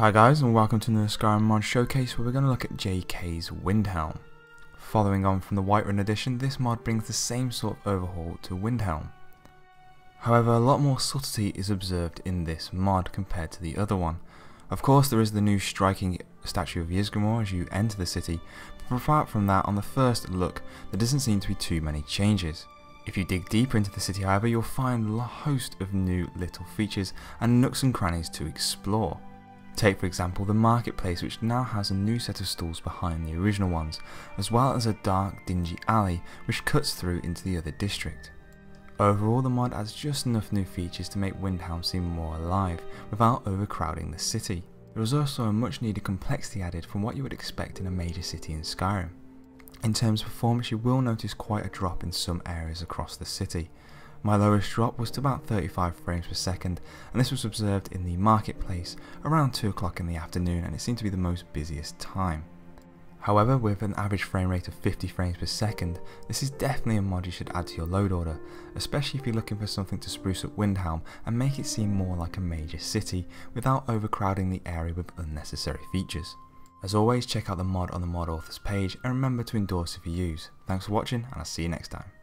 Hi guys and welcome to the Skyrim mod showcase where we're going to look at JK's Windhelm. Following on from the Whiterun edition, this mod brings the same sort of overhaul to Windhelm. However, a lot more subtlety is observed in this mod compared to the other one. Of course there is the new striking statue of Ysgramor as you enter the city, but apart from that on the first look there doesn't seem to be too many changes. If you dig deeper into the city however you'll find a host of new little features and nooks and crannies to explore. Take for example the marketplace which now has a new set of stalls behind the original ones, as well as a dark dingy alley which cuts through into the other district. Overall the mod adds just enough new features to make Windhelm seem more alive, without overcrowding the city. There was also a much needed complexity added from what you would expect in a major city in Skyrim. In terms of performance you will notice quite a drop in some areas across the city, my lowest drop was to about 35 frames per second and this was observed in the marketplace around 2 o'clock in the afternoon and it seemed to be the most busiest time. However, with an average frame rate of 50 frames per second, this is definitely a mod you should add to your load order, especially if you're looking for something to spruce up Windhelm and make it seem more like a major city without overcrowding the area with unnecessary features. As always, check out the mod on the mod authors page and remember to endorse if you use. Thanks for watching and I'll see you next time.